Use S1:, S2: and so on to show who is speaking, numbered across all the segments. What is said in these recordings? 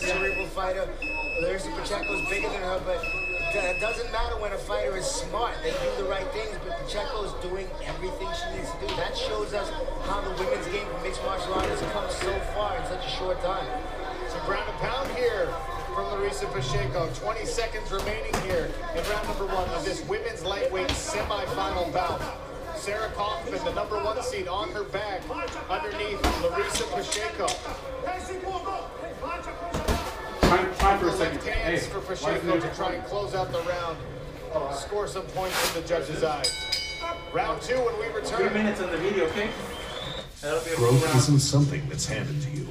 S1: cerebral fighter. Larissa Pacheco is bigger than her, but it doesn't matter when a fighter is smart. They do the right things, but Pacheco is doing everything she needs to do. That shows us how the women's game for mixed martial arts has come so far in such a short time.
S2: So ground and pound here from Larissa Pacheco. 20 seconds remaining here in round number one of this women's lightweight semifinal bout. Sarah Kaufman, the number one seed on her back underneath Larissa Pacheco.
S3: Time, time for a second.
S2: Hands
S3: Hey,
S2: for
S3: why
S2: Pacheco to try and close out the round. Score some points in the judges' eyes. Round two when we return.
S3: Three
S2: return.
S3: minutes on the video, okay? That'll be a full
S4: Growth
S3: round.
S4: isn't something that's handed to you.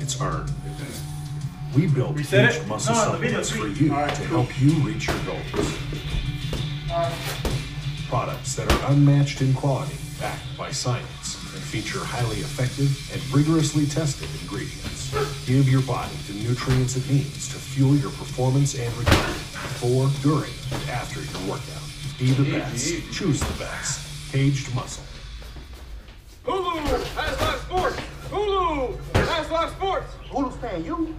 S4: It's earned. We built
S3: Reset
S4: huge
S3: it?
S4: muscle
S3: No, the
S4: supplements for you
S3: All right,
S4: to
S3: cool.
S4: help you reach your goals. Products that are unmatched in quality, backed by science, and feature highly effective and rigorously tested ingredients. Give your body the nutrients it needs to fuel your performance and recovery before, during, and after your workout. Be the best. Choose the best. Caged Muscle.
S5: Hulu has live sports. Hulu has live sports.
S6: Hulu's paying you.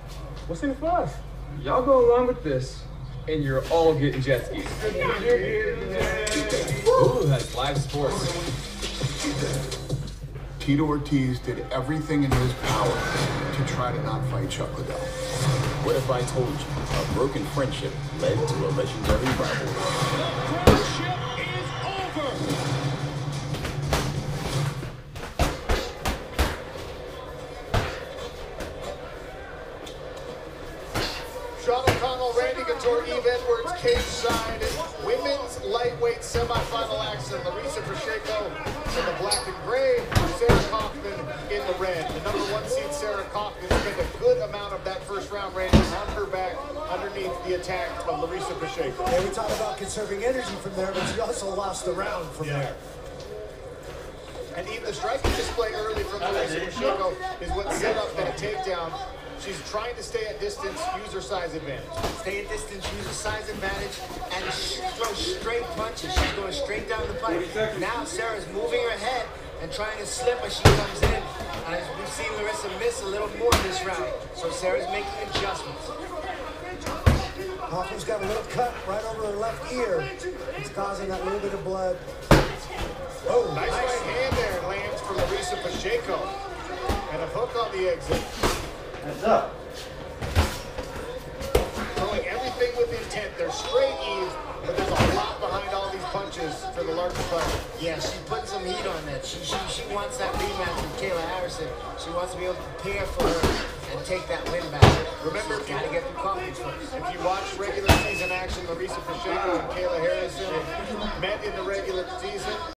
S6: What's in it for us?
S5: Y'all go along with this, and you're all getting jet skis. Hulu has live sports.
S7: Tito Ortiz did everything in his power to try to not fight Chuck Liddell.
S8: What if I told you a broken friendship led to a legendary rivalry?
S2: The friendship is over. Sean O'Connell, Randy Couture, Yves Edwards, cage side, women's lightweight semifinal action. Larissa Pacheco in the black and gray, Sarah Kaufman in the red. The number one seed, Sarah Kaufman, spent a good amount of that first round, Randy, on her back underneath the attack of Larissa Pacheco.
S1: Yeah, we talk about conserving energy from there, but she also lost the round from there.
S2: And even the striking display early from Larissa Pacheco is what set up that takedown. She's trying to stay at distance, use her size advantage.
S1: Stay at distance, use a size advantage, and throw straight punches. She's going straight down the pipe. Now Sarah's moving her head and trying to slip as she comes in. And as we've seen Larissa miss a little more this round. So Sarah's making adjustments. Kaufman's got a little cut right over her left ear. It's causing that little bit of blood. Oh,
S2: Nice right hand there lands for Larissa Pacheco. And a hook on the exit.
S3: Heads up.
S2: Throwing everything with intent. They're straight Yves, but there's a lot behind all these which is for the larger fight.
S1: Yeah, she put some heat on that. She, she, she wants that rematch with Kayla Harrison. She wants to be able to prepare for her and take that win back.
S2: Remember,
S1: gotta get the confidence.
S2: If you watch regular season action, Larissa Pacheco and Kayla Harrison met in the regular season.